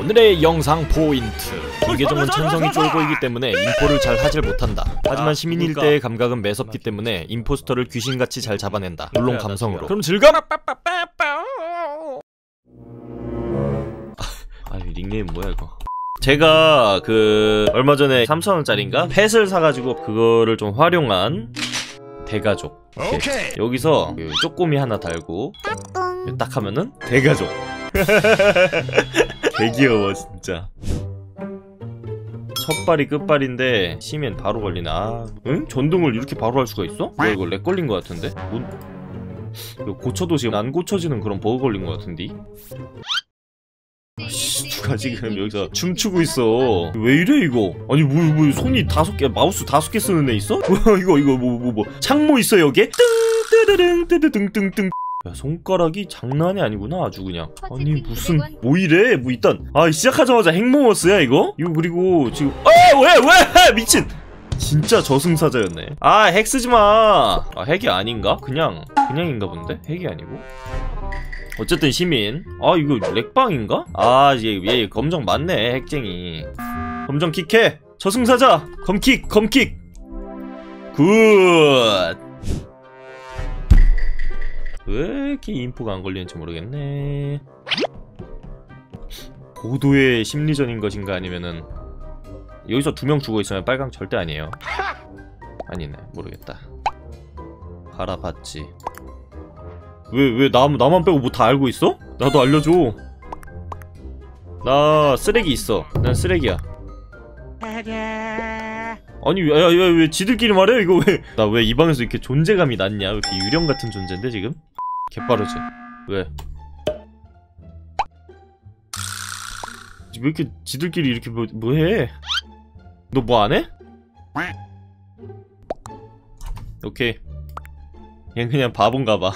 오늘의 영상 포인트. 김계정은 천성이 쫄보이기 때문에 인포를 잘 하질 못한다. 하지만 시민일 때의 감각은 매섭기 때문에 임포스터를 귀신같이 잘 잡아낸다. 물론 감성으로. 그럼 즐거워 아유 닉네임 뭐야 이거? 제가 그 얼마 전에 3천원짜리인가? 펫을 사가지고 그거를 좀 활용한 대가족. 이렇게. 여기서 그 쪼꼬미 하나 달고 딱 하면은 대가족 개 귀여워 진짜 첫발이 끝발인데 시면 바로 걸리나 아, 응? 전등을 이렇게 바로 할 수가 있어? 뭐야 이거 lag 걸린 것 같은데? 뭔... 이거 고쳐도 지금 안 고쳐지는 그런 버그 걸린 것 같은데? 아씨 누가 지금 여기서 춤추고 있어 왜 이래 이거 아니 뭐, 뭐 손이 다섯 개 마우스 다섯 개 쓰는 애 있어? 뭐야 이거 이거 뭐 뭐뭐 창모 있어 여기에? 뜬 뜨르릉 뜨드등등등 야 손가락이 장난이 아니구나 아주 그냥. 아니 무슨 뭐 이래? 뭐 일단 아 시작하자마자 핵모머스야 이거? 이거 그리고 지금 아왜왜 왜? 미친! 진짜 저승사자였네. 아 핵 쓰지마! 아 핵이 아닌가? 그냥 그냥인가 본데? 핵이 아니고? 어쨌든 시민. 아 이거 렉방인가? 아얘 얘 검정 맞네 핵쟁이. 검정 킥해! 저승사자! 검킥 검킥! good 왜 이렇게 임포가 안 걸리는지 모르겠네. 고도의 심리전인 것인가 아니면은 여기서 두 명 죽어있으면 빨강 절대 아니에요. 아니네. 모르겠다. 갈아봤지. 왜 왜 나만 빼고 뭐 다 알고 있어? 나도 알려줘. 나 쓰레기 있어. 난 쓰레기야. 아니 야야 야, 왜 지들끼리 말해? 이거 왜? 나 왜 이 방에서 이렇게 존재감이 낮냐? 왜 이렇게 유령 같은 존재인데 지금 개빠르지. 왜? 왜 이렇게 지들끼리 이렇게 뭐, 뭐 해? 너 뭐 안 해? 오케이. 얘 그냥 바본가봐.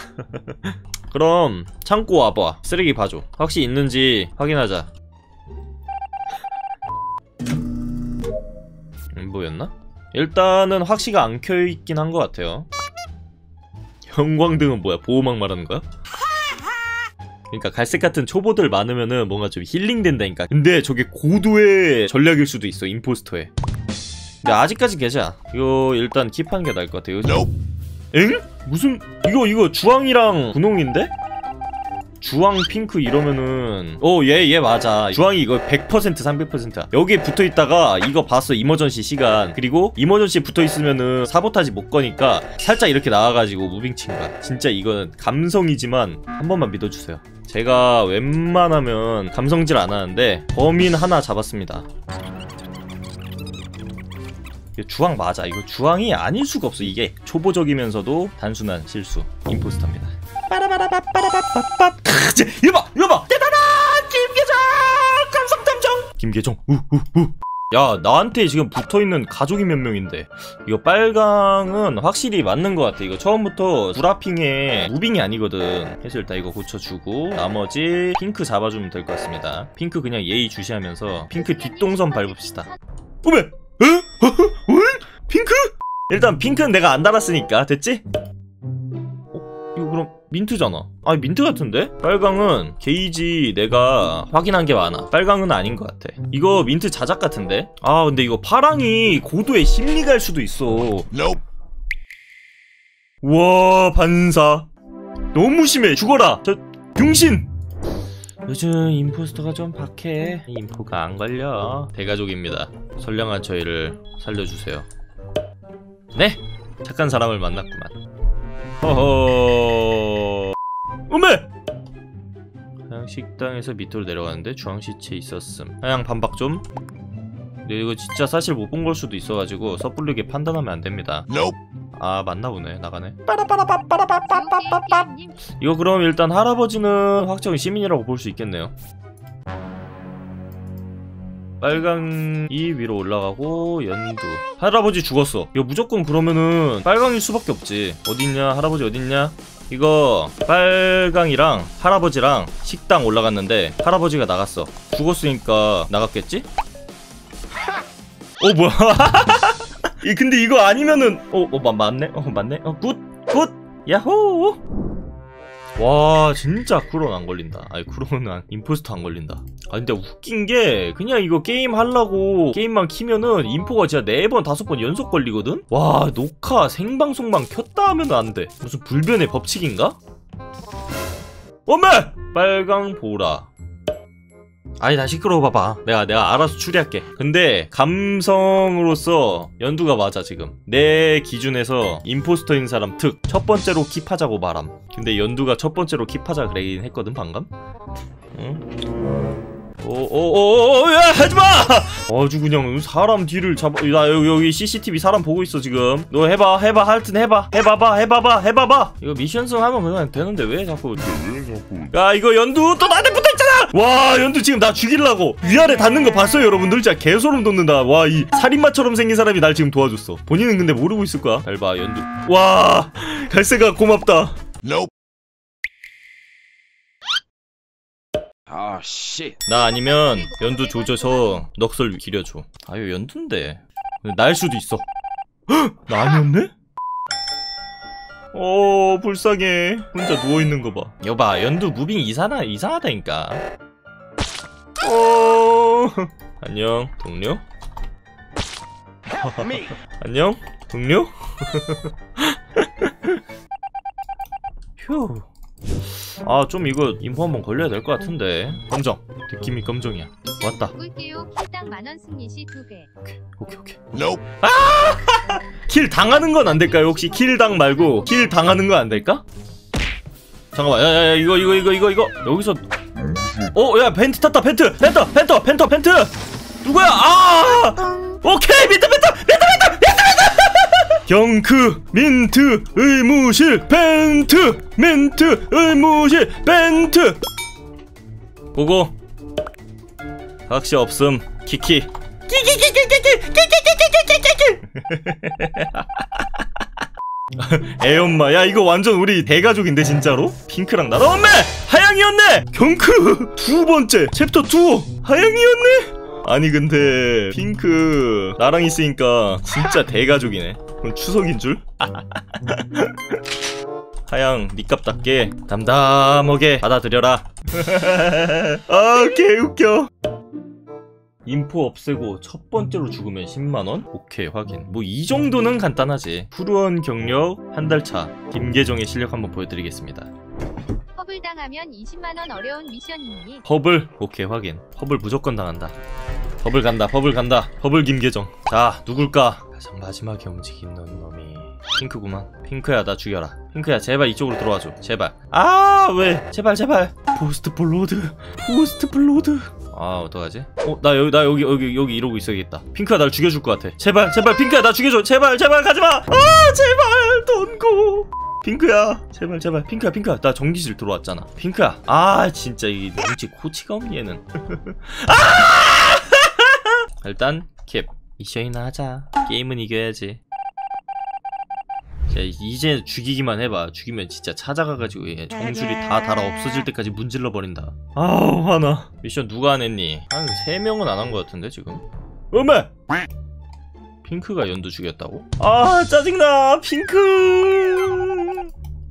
그럼 창고 와봐. 쓰레기 봐줘. 확실히 있는지 확인하자. 안 보였나? 일단은 확시가 안 켜있긴 한 것 같아요 형광등은 뭐야? 보호막 말하는 거야? 그러니까 갈색 같은 초보들 많으면은 뭔가 좀 힐링된다니까. 근데 저게 고도의 전략일 수도 있어 imposter에. 근데 아직까지 계좌 이거 일단 keep하는 게 나을 것 같아요. 엥? 무슨 이거 이거 주황이랑 분홍인데? 주황 핑크 이러면은 어얘얘 얘 맞아. 주황이 이거 100% 300%야. 여기에 붙어있다가 이거 봤어 emergency 시간. 그리고 이머전시에 붙어있으면은 사보타지 못 거니까 살짝 이렇게 나와가지고 moving 친 거야. 진짜 이거는 감성이지만 한 번만 믿어주세요. 제가 웬만하면 감성질 안 하는데 범인 하나 잡았습니다. 이거 주황 맞아. 이거 주황이 아닐 수가 없어. 이게 초보적이면서도 단순한 실수. 임포스터입니다. 빠라바라바빠라바빠빠 봐 이거 봐 대단한 김계정! 감성탐정! 김계정 우우우. 야 나한테 지금 붙어있는 가족이 몇 명인데. 이거 빨강은 확실히 맞는 것 같아. 이거 처음부터 브라핑에 무빙이 아니거든. 그래서 일단 이거 고쳐주고 나머지 핑크 잡아주면 될 것 같습니다. 핑크 그냥 예의 주시하면서 핑크 뒷동선 밟읍시다. 어메 에? 왜? 핑크? 일단 핑크는 내가 안 달았으니까 됐지? 어? 민트잖아. 아니 민트 같은데? 빨강은 게이지 내가 확인한 게 많아. 빨강은 아닌 것 같아. 이거 민트 자작 같은데? 아 근데 이거 파랑이 고도의 심리갈 수도 있어. Nope. 와 반사. 너무 심해. 죽어라. 저 병신. 요즘 임포스터가 좀 박해. 인포가 안 걸려. 대가족입니다. 선량한 저희를 살려주세요. 네 착한 사람을 만났구만 허허. 어메! 하양 식당에서 밑으로 내려가는데 주황 시체 있었음. 하양 반박 좀. 근데 이거 진짜 사실 못 본 걸 수도 있어가지고 섣불리게 판단하면 안 됩니다. Nope. 아 맞나 보네 나가네. 이거 그럼 일단 할아버지는 확정 시민이라고 볼 수 있겠네요 빨강이 위로 올라가고 연두. 할아버지 죽었어. 이거 무조건 그러면은 빨강일 수밖에 없지. 어딨냐? 할아버지 어딨냐? 이거 빨강이랑 할아버지랑 식당 올라갔는데 할아버지가 나갔어. 죽었으니까 나갔겠지? 어 뭐야? 이 근데 이거 아니면은 어, 어 마, 맞네? 어 맞네? 어굿굿. 야호 와 진짜 쿠론 안 걸린다 아니 쿠론은 인포스터 안 걸린다 아 근데 웃긴 게 그냥 이거 게임 하려고 게임만 키면은 인포가 진짜 4번 5번 연속 걸리거든? 와 녹화 생방송만 켰다 하면 안돼 무슨 불변의 법칙인가? 엄마! 빨강 보라 아니 다 시끄러워 봐봐. 내가 내가 알아서 추리할게. 근데 감성으로서 연두가 맞아 지금. 내 기준에서 임포스터인 사람 특 첫 번째로 킵하자고 말함. 근데 연두가 첫 번째로 킵하자 그러긴 했거든 방금? 응? 오오오오 야 하지마! 아주 그냥 사람 뒤를 잡아 나 여기, 여기 CCTV 사람 보고 있어 지금. 너 해봐 해봐 하여튼 해봐. 해봐봐 해봐봐 해봐봐. 이거 미션성 하면 그냥 되는데 왜 자꾸 야 이거 연두 또 나한테 붙 와 연두 지금 나 죽이려고 위아래 닿는 거 봤어요 여러분들? 진짜 개소름 돋는다 와 이 살인마처럼 생긴 사람이 날 지금 도와줬어 본인은 근데 모르고 있을 거야 잘 봐 연두 와 갈색아 고맙다 nope. 아, 씨. 나 아니면 연두 조져서 넋을 기려줘. 아유, 연두인데. 날 수도 있어. 헉! 나 아니었네? 어, 불쌍해. 혼자 누워있는 거 봐. 여봐, 연두 무빙 이상하, 이상하다니까. 어... 안녕 동료 안녕 동료 휴 아, 좀 이거 임포 한번 걸려야 될 것 같은데. 검정. 느낌이 검정이야. 왔다. 오케이, 오케이. no. 아! kill 당하는 건 안 될까요? 혹시 kill당 말고 kill 당하는 건 안 될까? 잠깐만. 야, 야, 야, 이거 이거 이거 이거 이거. 여기서 어, 야, vent 탔다, vent! vent, vent, vent, vent! 누구야? 아! 오케이! 민트, 민트! 민트, 민트! 민트, 민트! 경크, 민트, 의무실, vent! 민트, 의무실, vent! 보고. 확시 없음. 키키. 키키키키키키키키키키키키키! 애엄마 야 이거 완전 우리 대가족인데 진짜로? 핑크랑 나랑 엄마! 하양이었네! 경크! 두 번째 챕터 2 하양이었네? 아니 근데 핑크 나랑 있으니까 진짜 대가족이네 그럼 추석인 줄? 하양 니값답게 담담하게 받아들여라 아 개웃겨 임포 없애고 첫 번째로 죽으면 10만원? 오케이 확인. 뭐 이 정도는 간단하지. 푸르원 경력 한 달차. 김계정의 실력 한번 보여드리겠습니다. 퍼블 당하면 20만원 어려운 미션이니. 퍼블? 오케이 확인. 퍼블 무조건 당한다. 퍼블 간다 퍼블 간다. 퍼블 김계정. 자 누굴까? 가장 마지막에 움직이는 놈이. 핑크구만. 핑크야 나 죽여라. 핑크야 제발 이쪽으로 들어와줘. 제발. 아 왜? 제발 제발. first blood. first blood. 아 어떡하지? 어? 나 여기 나 여기 여기 여기 이러고 있어야겠다. 핑크야 날 죽여줄 것 같아. 제발 제발 핑크야 나 죽여줘. 제발 제발 가지마! 아 제발 돈고! 핑크야 제발 제발. 핑크야 핑크야. 나 전기실 들어왔잖아. 핑크야. 아 진짜 이게 눈치 코치가 없니 얘는? 아! 일단 캡 미션이나 하자. 게임은 이겨야지. 야, 이제 죽이기만 해봐. 죽이면 진짜 찾아가가지고 얘 정수리 다 달아 없어질 때까지 문질러 버린다. 아우 화나. 미션 누가 안 했니? 한 세 명은 안 한 것 같은데 지금. 음메. 핑크가 연두 죽였다고? 아 짜증나 핑크.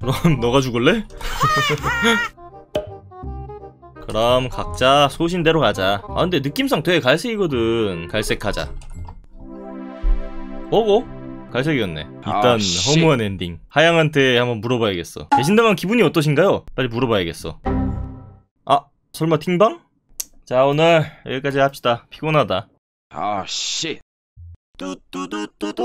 그럼 너가 죽을래? 그럼 각자 소신대로 가자 아 근데 느낌상 되게 갈색이거든 갈색 하자 어고? 갈색이었네 일단 아, 씨. 허무한 엔딩 하양한테 한번 물어봐야겠어 배신당한 기분이 어떠신가요? 빨리 물어봐야겠어 아 설마 팅방? 자 오늘 여기까지 합시다 피곤하다 아, 씨. 뚜뚜뚜뚜뚜